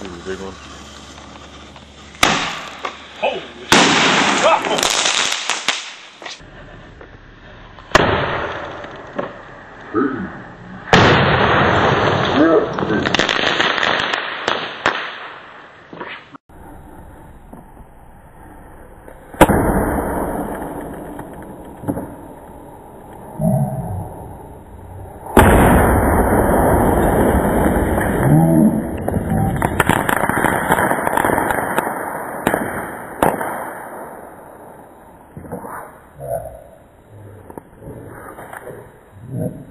This is a big one. Oh! Right.